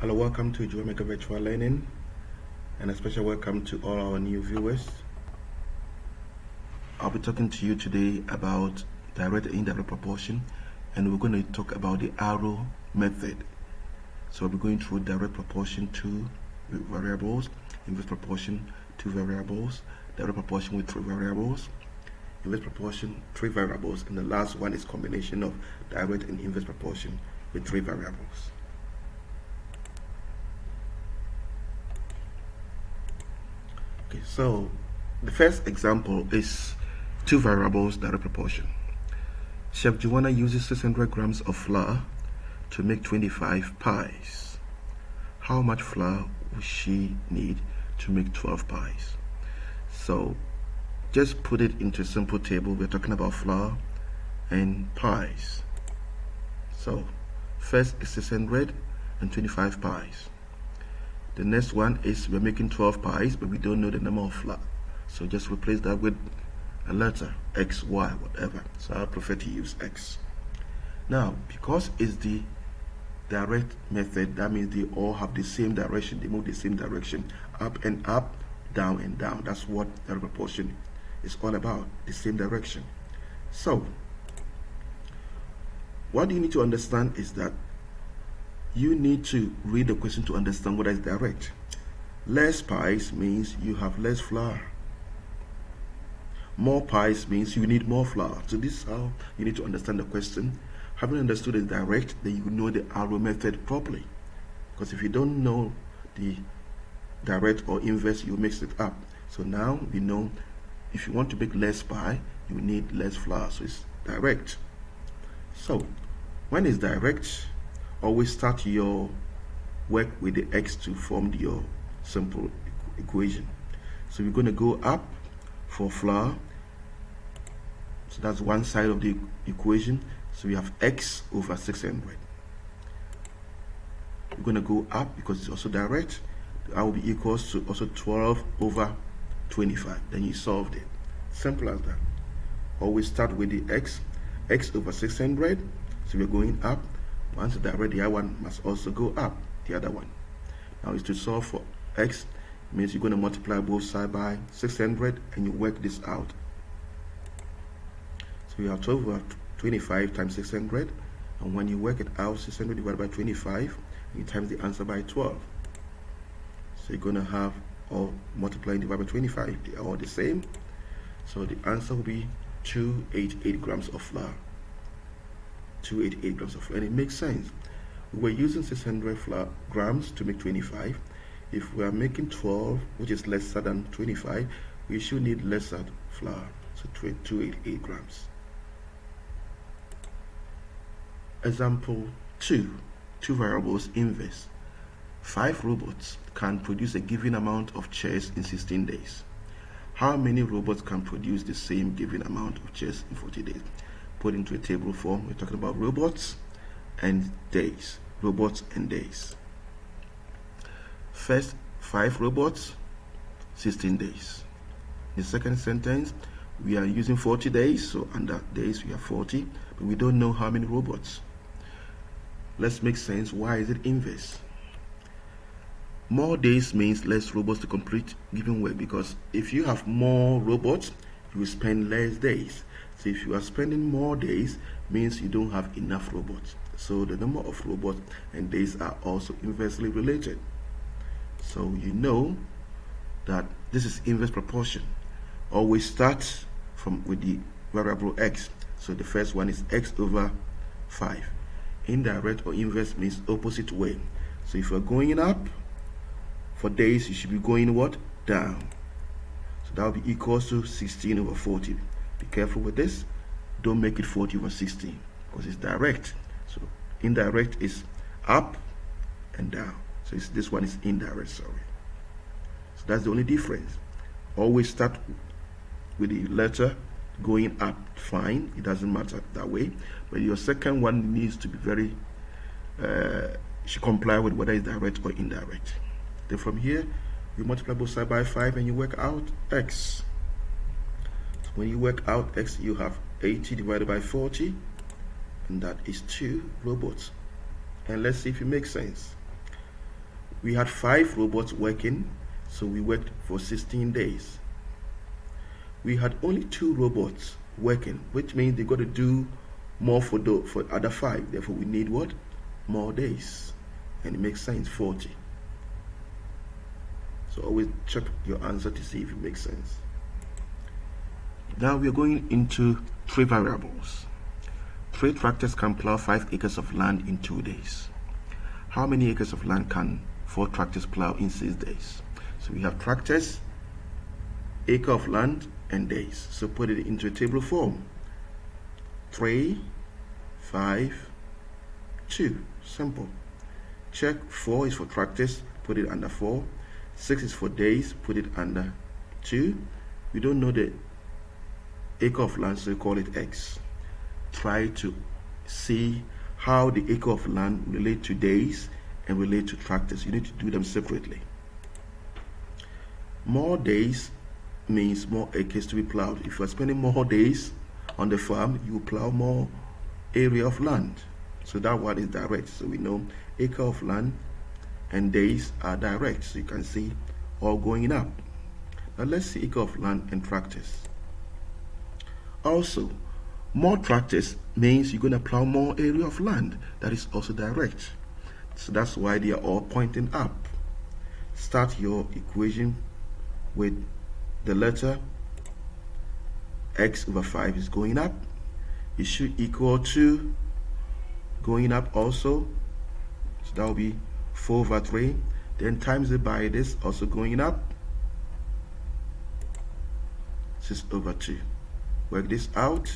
Hello, welcome to Geometric Virtual Learning and a special welcome to all our new viewers. I'll be talking to you today about direct and indirect proportion and we're going to talk about the arrow method. So we'll be going through direct proportion two variables, inverse proportion two variables, direct proportion with three variables, inverse proportion three variables, and the last one is combination of direct and inverse proportion with three variables. Okay, so the first example is two variables that are proportion. Chef Joanna uses 600 grams of flour to make 25 pies. How much flour will she need to make 12 pies? So just put it into a simple table. We're talking about flour and pies. So first is 600 and 25 pies. The next one is we're making 12 pies, but we don't know the number of flour. So just replace that with a letter, X, Y, whatever. So I prefer to use X. Now, because it's the direct method, that means they all have the same direction. They move the same direction, up and up, down and down. That's what the proportion is all about, the same direction. So, what you need to understand is that you need to read the question to understand what is direct. Less pies means you have less flour. More pies means you need more flour. So this is how you need to understand the question. Having understood the direct, then you know the arrow method properly. Because if you don't know the direct or inverse, you mix it up. So now we know if you want to make less pie, you need less flour. So it's direct. So when it's direct, always start your work with the x to form your simple equation. So we're going to go up for flour. So that's one side of the equation. So we have x over 600. We're going to go up because it's also direct. That will be equals to also 12 over 25. Then you solved it. Simple as that. Always start with the x. x over 600. So we're going up once the other one must also go up, the other one. Now is to solve for x, means you're going to multiply both side by 600 and you work this out. So you have 12 over 25 times 600 and when you work it out 600 divided by 25 you times the answer by 12 so you're going to have all multiplying divided by 25 they are all the same so the answer will be 288 grams of flour 288 grams of flour and it makes sense. We were using 600 flour grams to make 25 if we are making 12 which is lesser than 25 we should need lesser flour. So 288 grams. Example 2 two variables inverse. Five robots can produce a given amount of chairs in 16 days. How many robots can produce the same given amount of chairs in 40 days put into a table form. We're talking about robots and days. Robots and days. First, five robots, 16 days. In The second sentence, we are using 40 days, so under days we have 40, but we don't know how many robots. Let's make sense. Why is it inverse? More days means less robots to complete given work because if you have more robots, you will spend less days. So if you are spending more days, means you don't have enough robots. So the number of robots and days are also inversely related. So you know that this is inverse proportion. Always start from with the variable x. So the first one is x over 5. Indirect or inverse means opposite way. So if you're going up, for days you should be going what? Down. So that will be equals to 16 over 40. Be careful with this. Don't make it 40 over 60 because it's direct. So indirect is up and down. So this one is indirect, sorry. So that's the only difference. Always start with the letter going up, fine. It doesn't matter that way. But your second one needs to be very, uh, should comply with whether it's direct or indirect. Then from here, you multiply both side by 5 and you work out x. When you work out x, you have 80 divided by 40, and that is 2 robots. And let's see if it makes sense. We had five robots working, so we worked for 16 days. We had only two robots working, which means they got to do more for the for other five. Therefore, we need what? More days. And it makes sense, 40. So always check your answer to see if it makes sense. Now we are going into three variables. Three tractors can plow five acres of land in two days. How many acres of land can four tractors plow in six days? So we have tractors, acre of land, and days. So put it into a table form. Three, five, two. Simple. Check four is for tractors, put it under four. Six is for days, put it under two. We don't know the acre of land, so we call it X. Try to see how the acre of land relate to days and relate to tractors. You need to do them separately. More days means more acres to be plowed. If you are spending more days on the farm, you plow more area of land. So that one is direct. So we know acre of land and days are direct. So you can see all going up. Now let's see acre of land and tractors. Also, more tractors means you're going to plow more area of land. That is also direct. So that's why they are all pointing up. Start your equation with the letter x over 5 is going up. It should equal to going up also. So that will be 4 over 3. Then times it by this also going up. 6 over 2 work this out.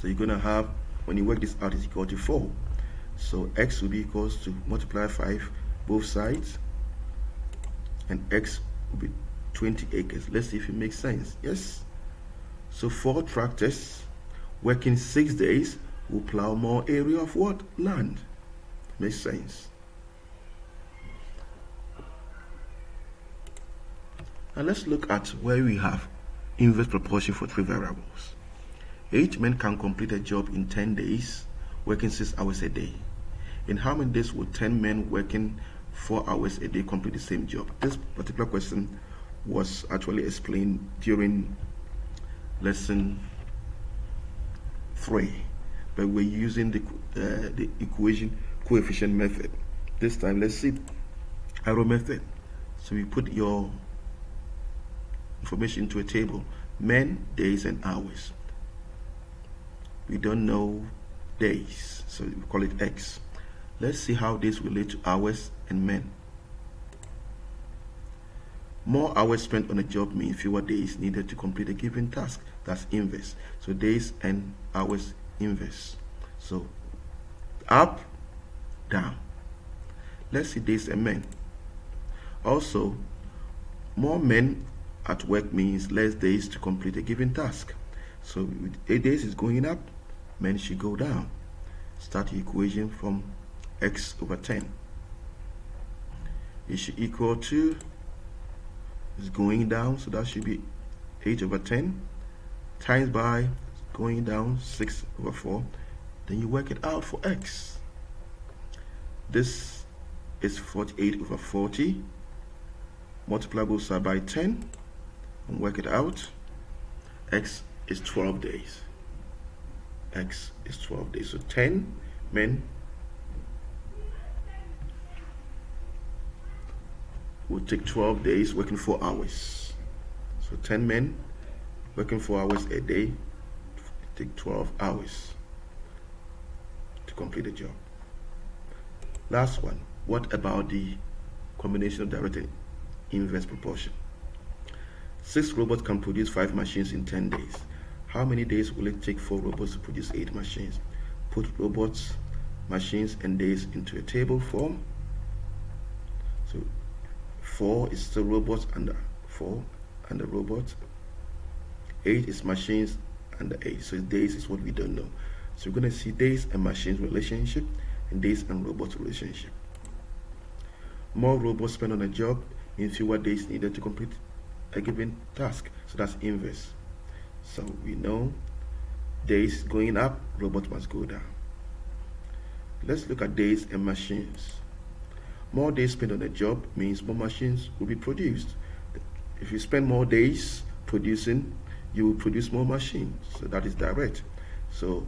So you're gonna have when you work this out is equal to 4 so x will be equals to multiply 5 both sides and x will be 20 acres. Let's see if it makes sense. Yes. So four tractors working six days will plow more area of what? Land. Makes sense. And let's look at where we have inverse proportion for three variables. Eight men can complete a job in 10 days, working 6 hours a day. In how many days would 10 men working 4 hours a day complete the same job? This particular question was actually explained during lesson 3, but we're using the, uh, the equation coefficient method. This time, let's see arrow method. So we put your information into a table men, days, and hours. We don't know days, so we call it X. Let's see how this relate to hours and men. More hours spent on a job means fewer days needed to complete a given task. That's inverse. So days and hours inverse. So up, down. Let's see days and men. Also, more men at work means less days to complete a given task. So 8 days is going up, men should go down. Start the equation from x over 10. It should equal to, is going down, so that should be 8 over 10 times by going down 6 over 4. Then you work it out for x. This is 48 over 40. Multiply both side by 10 and work it out. X is 12 days. X is 12 days. So 10 men will take 12 days working 4 hours. So 10 men working 4 hours a day take 12 hours to complete the job. Last one. What about the combination of direct and inverse proportion Six robots can produce five machines in 10 days. How many days will it take for robots to produce eight machines? Put robots, machines, and days into a table form. So four is the robots and four and the robots. Eight is machines the eight. So days is what we don't know. So we're going to see days and machines relationship and days and robots relationship. More robots spent on a job means fewer days needed to complete a given task. So that's inverse. So we know days going up, robot must go down. Let's look at days and machines. More days spent on a job means more machines will be produced. If you spend more days producing, you will produce more machines. So that is direct. So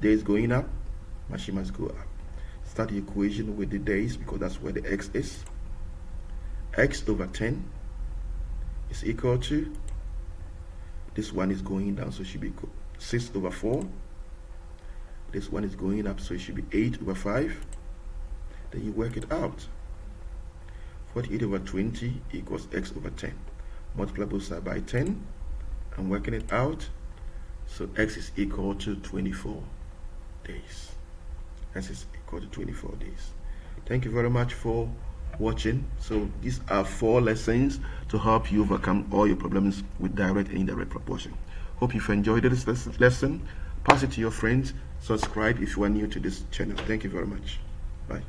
days going up, machine must go up. Start the equation with the days because that's where the x is. x over 10 is equal to, this one is going down, so it should be 6 over 4. This one is going up, so it should be 8 over 5. Then you work it out. 48 over 20 equals x over 10. Multiply both sides by 10. I'm working it out. So x is equal to 24 days. X is equal to 24 days. Thank you very much for watching. So these are four lessons to help you overcome all your problems with direct and indirect proportion. Hope you've enjoyed this lesson. Pass it to your friends. Subscribe if you are new to this channel. Thank you very much. Bye.